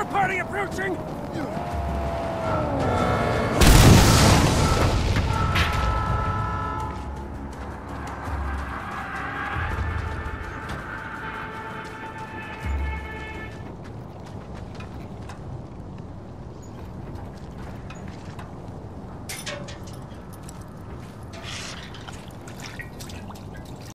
War party approaching!